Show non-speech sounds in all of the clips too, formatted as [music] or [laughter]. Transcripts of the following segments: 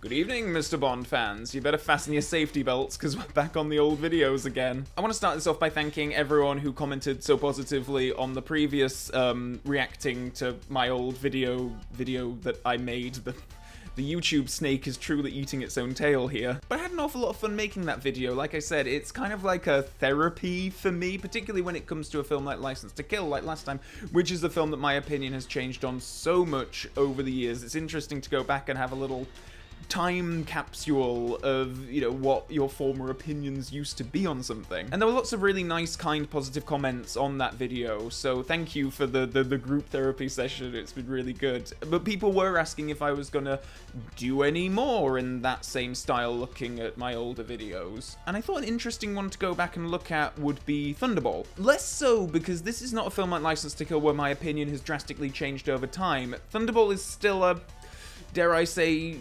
Good evening, Mr. Bond fans. You better fasten your safety belts because we're back on the old videos again. I want to start this off by thanking everyone who commented so positively on the previous um, reacting to my old video video that I made. The, the YouTube snake is truly eating its own tail here. But I had an awful lot of fun making that video. Like I said, it's kind of like a therapy for me, particularly when it comes to a film like License to Kill, like last time, which is a film that my opinion has changed on so much over the years. It's interesting to go back and have a little time capsule of you know what your former opinions used to be on something. And there were lots of really nice kind positive comments on that video so thank you for the the, the group therapy session. It's been really good. But people were asking if i was gonna do any more in that same style looking at my older videos. And i thought an interesting one to go back and look at would be thunderball. Less so because this is not a film like license to kill where my opinion has drastically changed over time. Thunderball is still a dare I say,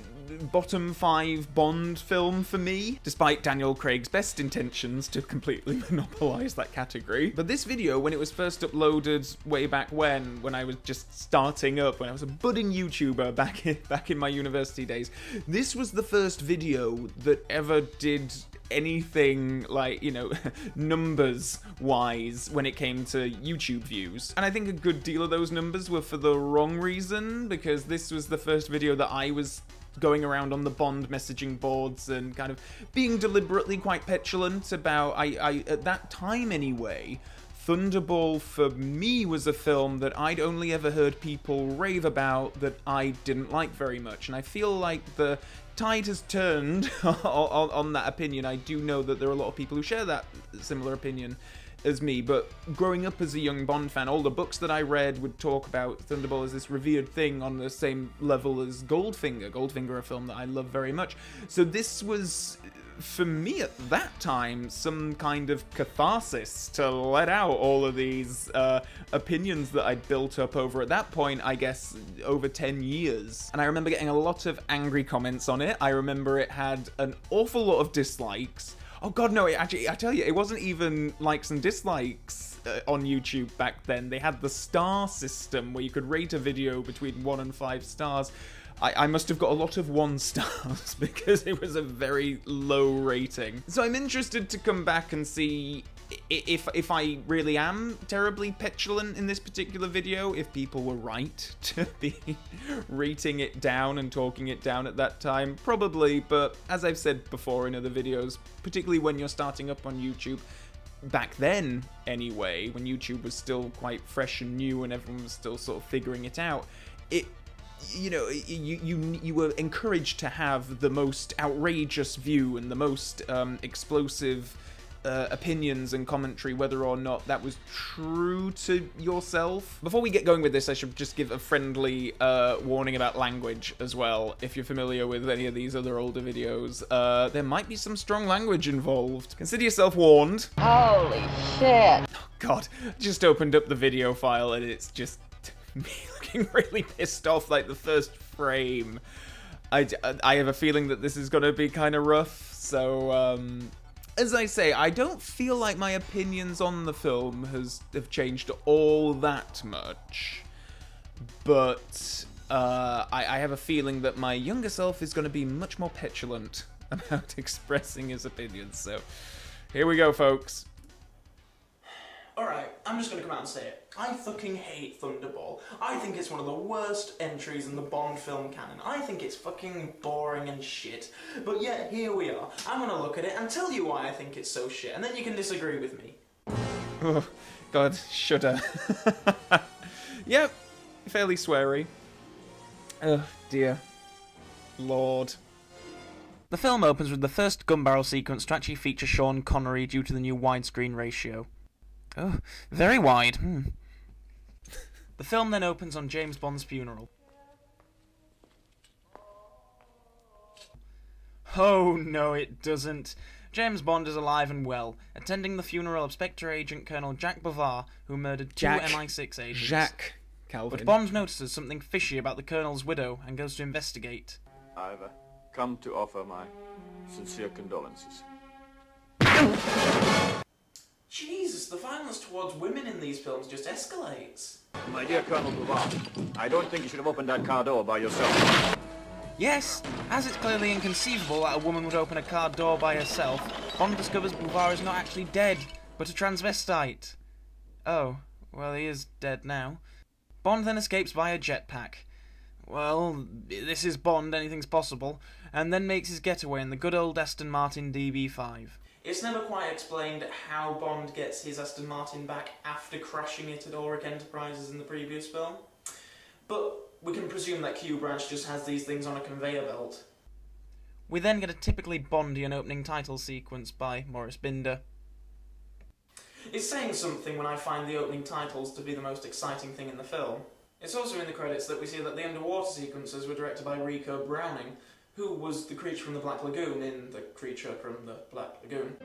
bottom five Bond film for me, despite Daniel Craig's best intentions to completely [laughs] monopolize that category. But this video, when it was first uploaded way back when, when I was just starting up, when I was a budding YouTuber back [laughs] in, back in my university days, this was the first video that ever did anything like, you know, [laughs] numbers wise when it came to YouTube views. And I think a good deal of those numbers were for the wrong reason because this was the first video that I was going around on the Bond messaging boards and kind of being deliberately quite petulant about, I, I at that time anyway, Thunderball for me was a film that I'd only ever heard people rave about that I didn't like very much. And I feel like the tide has turned [laughs] on, on, that opinion. I do know that there are a lot of people who share that similar opinion as me, but growing up as a young Bond fan, all the books that I read would talk about Thunderball as this revered thing on the same level as Goldfinger. Goldfinger, a film that I love very much. So this was for me at that time, some kind of catharsis to let out all of these uh, opinions that I'd built up over at that point, I guess, over 10 years. And I remember getting a lot of angry comments on it. I remember it had an awful lot of dislikes. Oh god, no, it actually, I tell you, it wasn't even likes and dislikes uh, on YouTube back then. They had the star system where you could rate a video between one and five stars. I, I must have got a lot of one [laughs] stars because it was a very low rating. So I'm interested to come back and see if if I really am terribly petulant in this particular video, if people were right [laughs] to be rating it down and talking it down at that time, probably, but as I've said before in other videos, particularly when you're starting up on YouTube, back then anyway, when YouTube was still quite fresh and new and everyone was still sort of figuring it out, it you know, you, you you were encouraged to have the most outrageous view and the most um, explosive uh, opinions and commentary, whether or not that was true to yourself. Before we get going with this, I should just give a friendly uh, warning about language as well. If you're familiar with any of these other older videos, uh, there might be some strong language involved. Consider yourself warned. Holy shit. Oh, God, just opened up the video file and it's just [laughs] me looking really pissed off like the first frame. I, I have a feeling that this is going to be kind of rough, so um, as I say, I don't feel like my opinions on the film has have changed all that much, but uh, I, I have a feeling that my younger self is going to be much more petulant [laughs] about expressing his opinions. So here we go, folks. Alright, I'm just gonna come out and say it. I fucking hate Thunderball. I think it's one of the worst entries in the Bond film canon. I think it's fucking boring and shit. But yet, here we are. I'm gonna look at it and tell you why I think it's so shit, and then you can disagree with me. Oh, God, shudder. [laughs] yep, fairly sweary. Oh, dear. Lord. The film opens with the first gun barrel sequence to actually feature Sean Connery due to the new widescreen ratio. Oh, very wide. Hmm. The film then opens on James Bond's funeral. Oh, no, it doesn't. James Bond is alive and well, attending the funeral of Spectre agent Colonel Jack Bouvar, who murdered two Jack. MI6 agents. Jack Calvin. But Bond notices something fishy about the Colonel's widow and goes to investigate. I've uh, come to offer my sincere condolences. [laughs] Jesus, the violence towards women in these films just escalates. My dear Colonel Duval, I don't think you should have opened that car door by yourself. Yes, as it's clearly inconceivable that a woman would open a car door by herself, Bond discovers Bouvar is not actually dead, but a transvestite. Oh, well, he is dead now. Bond then escapes via jetpack. Well, this is Bond, anything's possible, and then makes his getaway in the good old Aston Martin DB5. It's never quite explained how Bond gets his Aston Martin back after crashing it at Auric Enterprises in the previous film. But we can presume that Q Branch just has these things on a conveyor belt. We then get a typically Bondian opening title sequence by Maurice Binder. It's saying something when I find the opening titles to be the most exciting thing in the film. It's also in the credits that we see that the underwater sequences were directed by Ricou Browning, who was the creature from the Black Lagoon in The Creature from the Black Lagoon.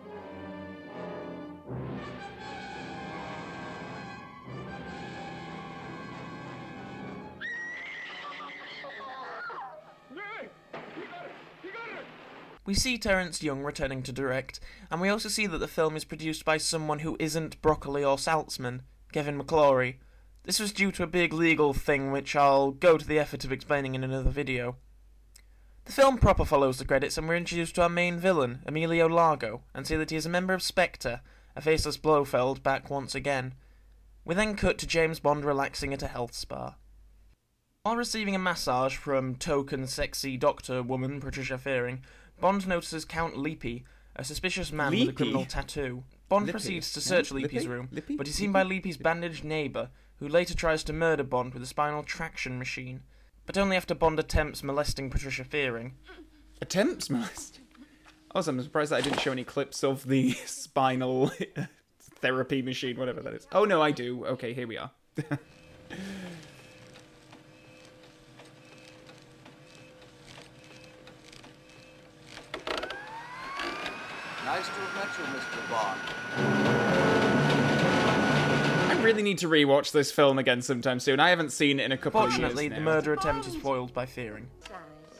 We see Terence Young returning to direct, and we also see that the film is produced by someone who isn't Broccoli or Saltzman, Kevin McClory. This was due to a big legal thing which I'll go to the effort of explaining in another video. The film proper follows the credits and we're introduced to our main villain, Emilio Largo, and see that he is a member of Spectre, a faceless Blofeld back once again. We then cut to James Bond relaxing at a health spa. While receiving a massage from token sexy doctor woman Patricia Fearing, Bond notices Count Leapy, a suspicious man with a criminal tattoo. Bond Lippe? proceeds to search Leapy's room, Lippe? but he's seen by Leapy's bandaged neighbour, who later tries to murder Bond with a spinal traction machine, but only after Bond attempts molesting Patricia Fearing. Attempts molest. Also, I'm surprised that I didn't show any clips of the [laughs] spinal [laughs] therapy machine, whatever that is. Oh no, I do. Okay, here we are. [laughs] Nice to have met you, Mr. Bond. I really need to rewatch this film again sometime soon. I haven't seen it in a couple Fortunately, of years the now. murder attempt is foiled by Fearing.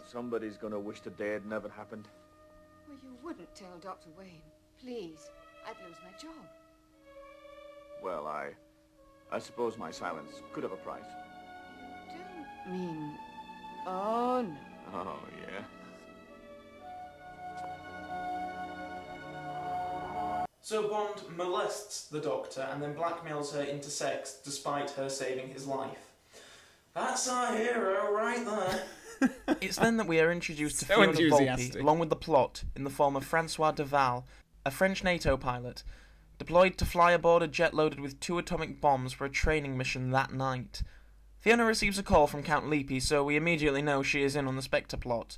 Somebody's gonna wish the day had never happened. Well, you wouldn't tell Dr. Wayne. Please. I'd lose my job. Well, I... I suppose my silence could have a price. Don't mean... Oh, no. Oh, yeah? So Bond molests the Doctor and then blackmails her into sex despite her saving his life. That's our hero right there. [laughs] It's then that we are introduced to So Fiona enthusiastic. Volpe, along with the plot, in the form of Francois Derval, a French NATO pilot, deployed to fly aboard a jet loaded with two atomic bombs for a training mission that night. Fiona receives a call from Count Leapy, so we immediately know she is in on the Spectre plot.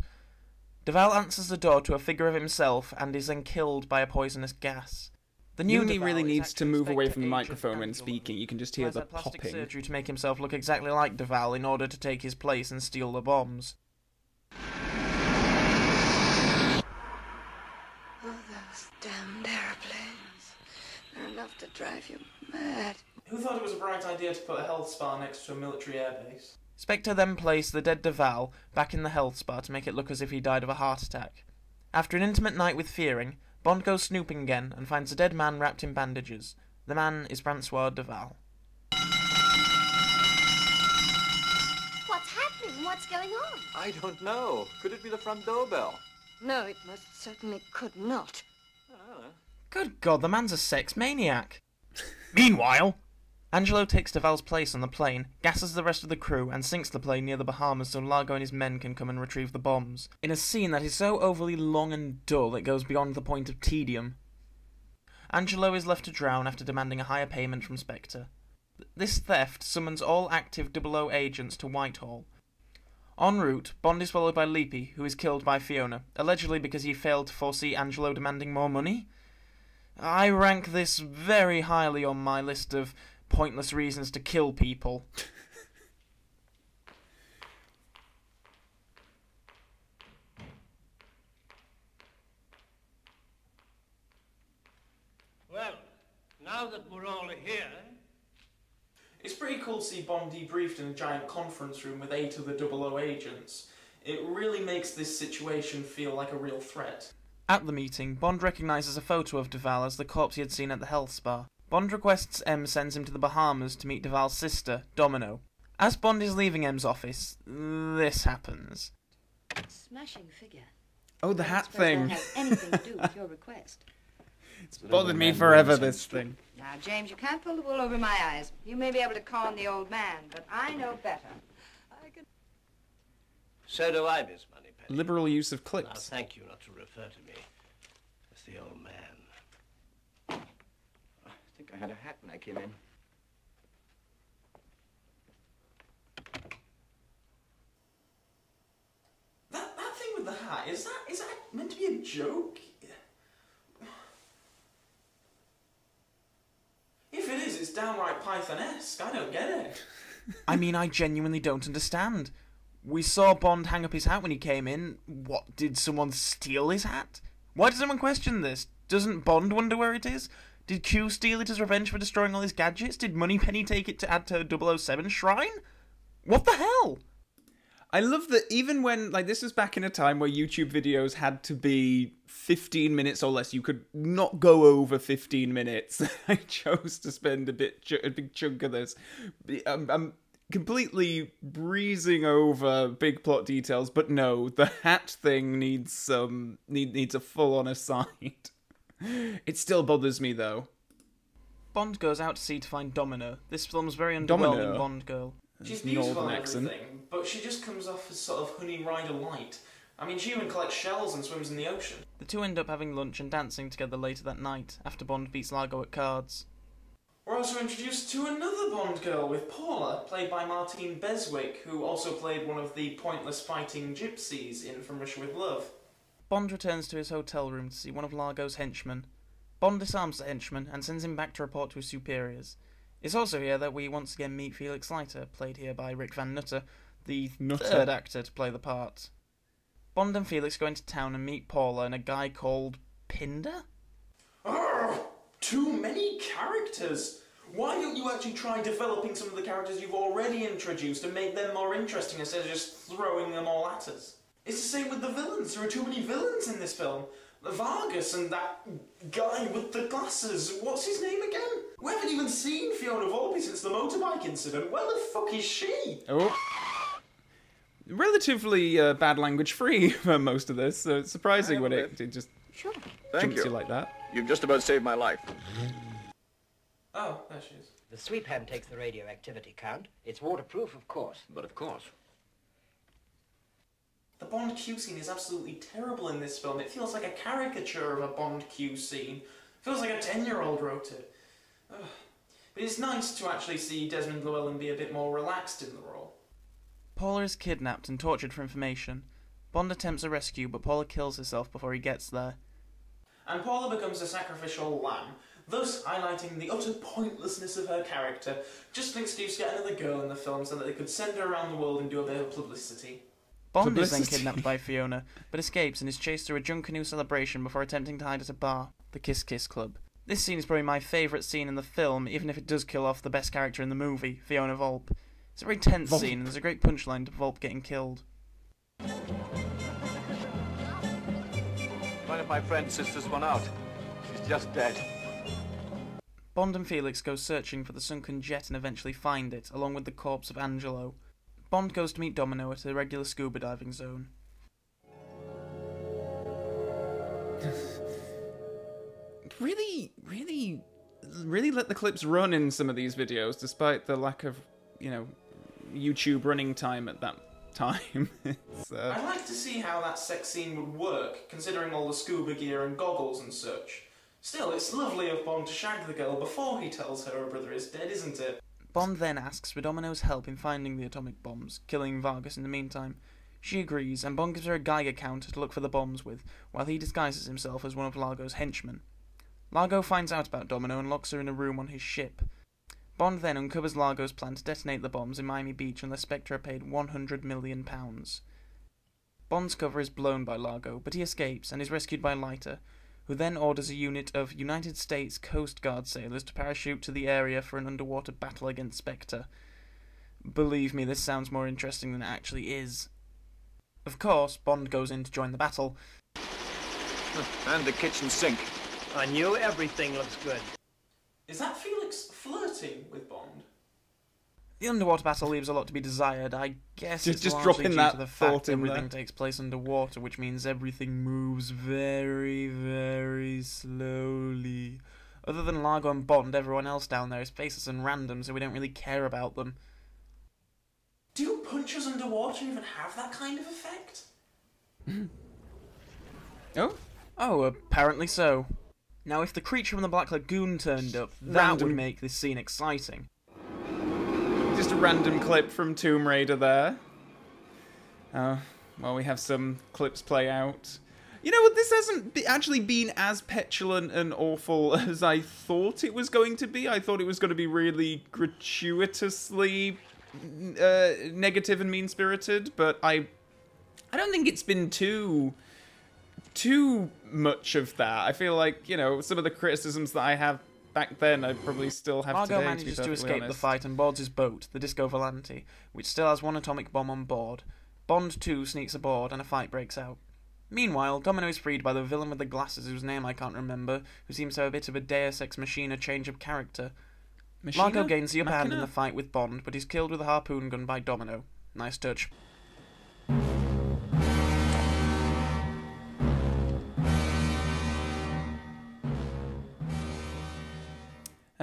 Derval answers the door to a figure of himself and is then killed by a poisonous gas. The new Newly Derval really needs to move away from the microphone when speaking. You can just hear the plastic popping. surgery to make himself look exactly like Derval in order to take his place and steal the bombs. Oh, those damned airplanes. They're enough to drive you mad. Who thought it was a bright idea to put a health spa next to a military airbase? Spectre then placed the dead Derval back in the health spa to make it look as if he died of a heart attack. After an intimate night with Fearing, Bond goes snooping again and finds a dead man wrapped in bandages. The man is Francois Derval. What's happening? What's going on? I don't know. Could it be the front doorbell? No, it most certainly could not. Ah. Good God, the man's a sex maniac. Meanwhile, Angelo takes Derval's place on the plane, gasses the rest of the crew, and sinks the plane near the Bahamas so Largo and his men can come and retrieve the bombs. In a scene that is so overly long and dull it goes beyond the point of tedium. Angelo is left to drown after demanding a higher payment from Spectre. This theft summons all active 00 agents to Whitehall. En route, Bond is followed by Leapy, who is killed by Fiona, allegedly because he failed to foresee Angelo demanding more money. I rank this very highly on my list of pointless reasons to kill people. Well, now that we're all here, It's pretty cool to see Bond debriefed in a giant conference room with eight of the 00 agents. It really makes this situation feel like a real threat. At the meeting, Bond recognises a photo of Derval as the corpse he had seen at the health spa. Bond requests M sends him to the Bahamas to meet Derval's sister, Domino. As Bond is leaving M's office, this happens. Smashing figure. Oh, the hat thing. has anything to do with [laughs] your request. It's bothered me forever, this thing. Now, James, you can't pull the wool over my eyes. You may be able to con the old man, but I know better. I can... So do I, Miss Moneypenny. Liberal use of Now, thank you not to refer to me as the old man. I had a hat when I came in. That that thing with the hat is that is that meant to be a joke? If it is, it's downright Python-esque. I don't get it. [laughs] I mean, I genuinely don't understand. We saw Bond hang up his hat when he came in. What, did someone steal his hat? Why does anyone question this? Doesn't Bond wonder where it is? Did Q steal it as revenge for destroying all his gadgets? Did Moneypenny take it to add to her 007 shrine? What the hell? I love that even when like this was back in a time where YouTube videos had to be 15 minutes or less, you could not go over 15 minutes. [laughs] I chose to spend a bit a big chunk of this. I'm, um, I'm completely breezing over big plot details, but no, the [laughs] hat thing needs some need, needs a full on aside. [laughs] It still bothers me though. Bond goes out to sea to find Domino. This film's very underwhelming Domino? Bond girl. She's Northern beautiful and accent. everything, but she just comes off as sort of Honey Ryder light. I mean, she even collects shells and swims in the ocean. The two end up having lunch and dancing together later that night, after Bond beats Largo at cards. We're also introduced to another Bond girl with Paula, played by Martine Beswick, who also played one of the pointless fighting gypsies in From Russia with Love. Bond returns to his hotel room to see one of Largo's henchmen. Bond disarms the henchman and sends him back to report to his superiors. It's also here that we once again meet Felix Leiter, played here by Rik Van Nutter, the Nutter. third actor to play the part. Bond and Felix go into town and meet Paula and a guy called Pinder? Arrgh! Too many characters! Why don't you actually try developing some of the characters you've already introduced and make them more interesting instead of just throwing them all at us? It's the same with the villains. There are too many villains in this film. Vargas and that guy with the glasses. What's his name again? We haven't even seen Fiona Volpe since the motorbike incident. Where the fuck is she? Oh. Relatively uh, bad language free [laughs] for most of this, so it's surprising when it, it just Sure. Thank jumps you you. like that. You've just about saved my life. Oh, there she is. The sweep hand takes the radioactivity count. It's waterproof, of course. But of course. The Bond Q scene is absolutely terrible in this film. It feels like a caricature of a Bond Q scene. feels like a 10 year old wrote it. Ugh. But it's nice to actually see Desmond Llewellyn be a bit more relaxed in the role. Paula is kidnapped and tortured for information. Bond attempts a rescue, but Paula kills herself before he gets there. And Paula becomes a sacrificial lamb, thus highlighting the utter pointlessness of her character, just an excuse to get another girl in the film so that they could send her around the world and do a bit of publicity. Bond is then kidnapped by Fiona, but escapes and is chased through a Junkanoo celebration before attempting to hide at a bar, the Kiss Kiss Club. This scene is probably my favourite scene in the film, even if it does kill off the best character in the movie, Fiona Volpe. It's a very tense Volpe. scene, and there's a great punchline to Volpe getting killed. One of my friend's sisters won out. She's just dead. Bond and Felix go searching for the sunken jet and eventually find it, along with the corpse of Angelo. Bond goes to meet Domino at a regular scuba diving zone. [laughs] really, really, really let the clips run in some of these videos, despite the lack of, you know, YouTube running time at that time. [laughs] it's, uh, I'd like to see how that sex scene would work, considering all the scuba gear and goggles and such. Still, it's lovely of Bond to shag the girl before he tells her her brother is dead, isn't it? Bond then asks for Domino's help in finding the atomic bombs, killing Vargas in the meantime. She agrees, and Bond gives her a Geiger counter to look for the bombs with, while he disguises himself as one of Largo's henchmen. Largo finds out about Domino and locks her in a room on his ship. Bond then uncovers Largo's plan to detonate the bombs in Miami Beach unless Spectre are paid 100 million pounds. Bond's cover is blown by Largo, but he escapes and is rescued by Leiter, who then orders a unit of United States Coast Guard sailors to parachute to the area for an underwater battle against Spectre. Believe me, this sounds more interesting than it actually is. Of course, Bond goes in to join the battle. And the kitchen sink. I knew everything looks good. Is that Felix flirting with Bond? The underwater battle leaves a lot to be desired. I guess Just- it's just largely dropping due that to the thought fact in everything there. takes place underwater, which means everything moves very, very slowly. Other than Largo and Bond, everyone else down there is faceless and random, so we don't really care about them. Do punches underwater even have that kind of effect? Hmm. Oh? Oh, apparently so. Now, if the creature from the Black Lagoon turned up, that Random. would make this scene exciting. Just a random clip from Tomb Raider there. Oh, well, we have some clips play out. You know what? This hasn't be- actually been as petulant and awful [laughs] as I thought it was going to be. I thought it was going to be really gratuitously uh, negative and mean spirited, but I, I don't think it's been too, too much of that. I feel like you know some of the criticisms that I have back then, I probably still have Largo today. manages to, to, escape perfectly the fight and boards his boat, the Disco Volante, which still has one atomic bomb on board. Bond too sneaks aboard and a fight breaks out. Meanwhile, Domino is freed by the villain with the glasses whose name I can't remember, who seems to have a bit of a Deus Ex Machina change of character. Machina? gains the upper hand in the fight with Bond, but is killed with a harpoon gun by Domino. Nice touch.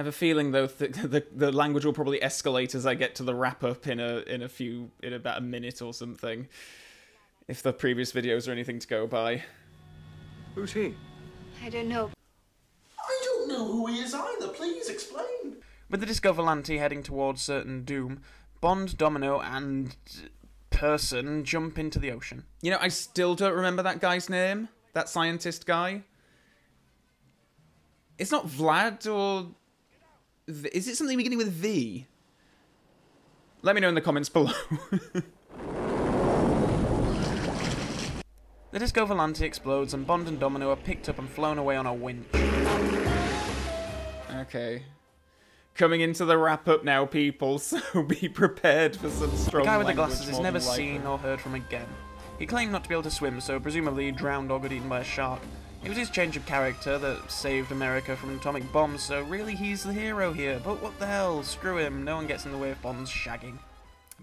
Have a feeling though that [laughs] the the language will probably escalate as I get to the wrap up in a in a few in about a minute or something. If the previous videos are anything to go by. Who's he? I don't know. I don't know who he is either. Please explain. With the Disco Volante heading towards certain doom, Bond, Domino, and person jump into the ocean. You know, I still don't remember that guy's name. That scientist guy. It's not Vlad or V- is it something beginning with V? Let me know in the comments below. [laughs] The Disco Volante explodes and Bond and Domino are picked up and flown away on a winch. okay. Coming into the wrap up now, people, [laughs] so be prepared for some strong The guy with the glasses is never seen or heard from again. He claimed not to be able to swim, so presumably drowned or got eaten by a shark. It was his change of character that saved America from atomic bombs, so really he's the hero here. But what the hell? Screw him. No one gets in the way of Bond's shagging.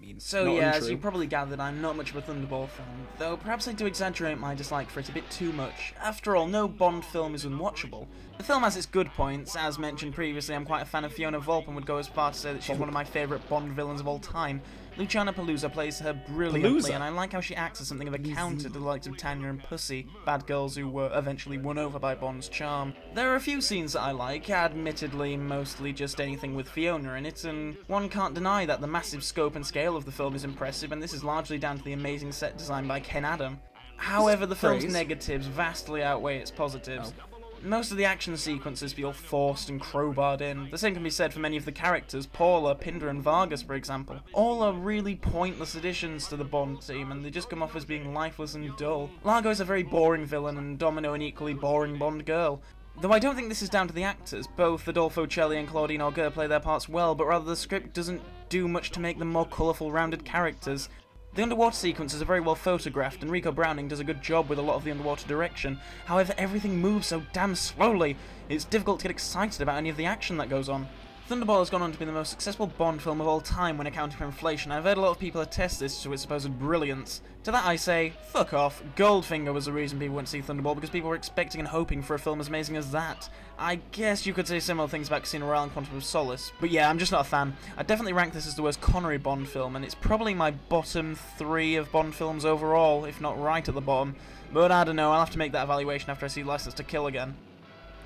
I mean, So not yeah, as you probably gathered, I'm not much of a Thunderball fan, though perhaps I do exaggerate my dislike for it a bit too much. After all, no Bond film is unwatchable. The film has its good points, as mentioned previously, I'm quite a fan of Fiona Volpe and would go as far to say that she's one of my favourite Bond villains of all time. Luciana Paluzzi plays her brilliantly, Paluzzi? and I like how she acts as something of a counter to the likes of Tanya and Pussy, bad girls who were eventually won over by Bond's charm. There are a few scenes that I like, admittedly mostly just anything with Fiona in it, and one can't deny that the massive scope and scale of the film is impressive, and this is largely down to the amazing set design by Ken Adam. However, the film's negatives vastly outweigh its positives. Most of the action sequences feel forced and crowbarred in. The same can be said for many of the characters, Paula, Pinder, and Vargas, for example. All are really pointless additions to the Bond team, and they just come off as being lifeless and dull. Largo is a very boring villain, and Domino an equally boring Bond girl. Though I don't think this is down to the actors. Both Adolfo Celi and Claudine Auger play their parts well, but rather the script doesn't do much to make them more colourful, rounded characters. The underwater sequences are very well photographed, and Ricou Browning does a good job with a lot of the underwater direction. However, everything moves so damn slowly, it's difficult to get excited about any of the action that goes on. Thunderball has gone on to be the most successful Bond film of all time when accounting for inflation. I've heard a lot of people attest this to its supposed brilliance. To that I say, fuck off. Goldfinger was the reason people went to see Thunderball because people were expecting and hoping for a film as amazing as that. I guess you could say similar things about Casino Royale and Quantum of Solace, but yeah, I'm just not a fan. I definitely rank this as the worst Connery Bond film, and it's probably my bottom three of Bond films overall, if not right at the bottom. But I don't know, I'll have to make that evaluation after I see License to Kill again.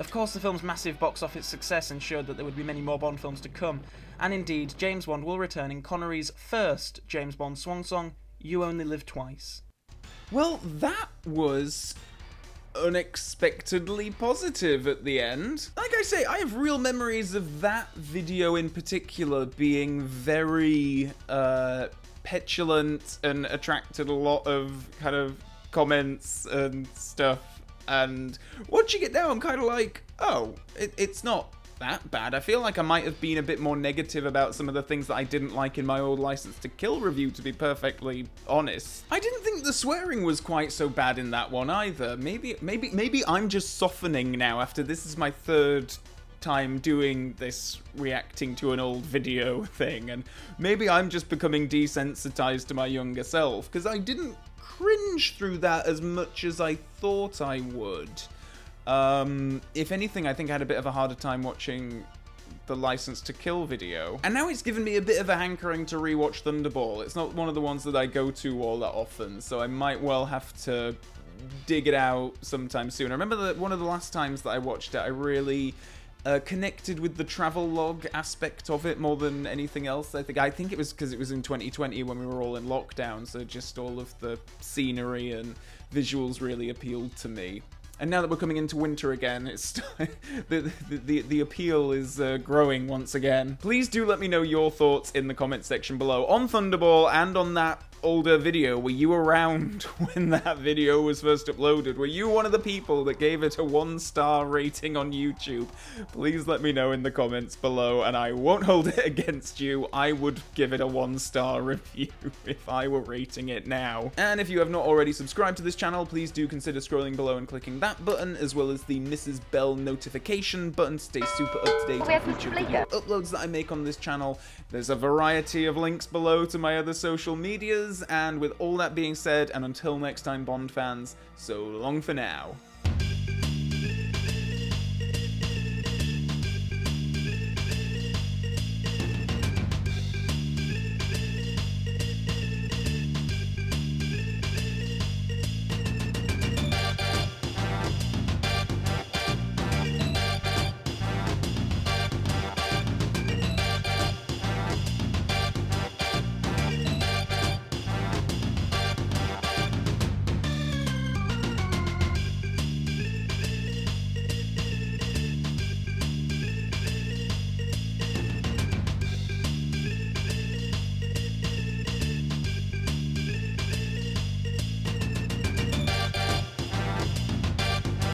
Of course, the film's massive box office success ensured that there would be many more Bond films to come, and indeed, James Bond will return in Connery's first James Bond swan song, You Only Live Twice. Well, that was unexpectedly positive at the end. Like I say, I have real memories of that video in particular being very uh, petulant and attracted a lot of kind of comments and stuff. And once you get there, I'm kind of like, oh, it, it's not that bad. I feel like I might have been a bit more negative about some of the things that I didn't like in my old License to Kill review, to be perfectly honest. I didn't think the swearing was quite so bad in that one either. Maybe, maybe, maybe I'm just softening now after this is my third time doing this reacting to an old video [laughs] thing, and maybe I'm just becoming desensitized to my younger self, because I didn't cringe through that as much as I thought I would. Um, if anything, I think I had a bit of a harder time watching the License to Kill video. And now it's given me a bit of a hankering to rewatch Thunderball. It's not one of the ones that I go to all that often, so I might well have to dig it out sometime soon. I remember that one of the last times that I watched it, I really uh, connected with the travel log aspect of it more than anything else. I think I think it was because it was in 2020 when we were all in lockdown, so just all of the scenery and visuals really appealed to me. And now that we're coming into winter again, it's [laughs] the, the, the, the appeal is uh, growing once again. Please do let me know your thoughts in the comment section below on Thunderball and on that older video. Were you around [laughs] when that video was first uploaded? Were you one of the people that gave it a one star rating on YouTube? Please let me know in the comments below and I won't hold it [laughs] against you. I would give it a one star [laughs] review if I were rating it now. And if you have not already subscribed to this channel, please do consider scrolling below and clicking that button as well as the Mrs. Bell notification button to stay super up to date on future video uploads that I make on this channel. There's a variety of links below to my other social medias and with all that being said, and until next time, Bond fans, so long for now.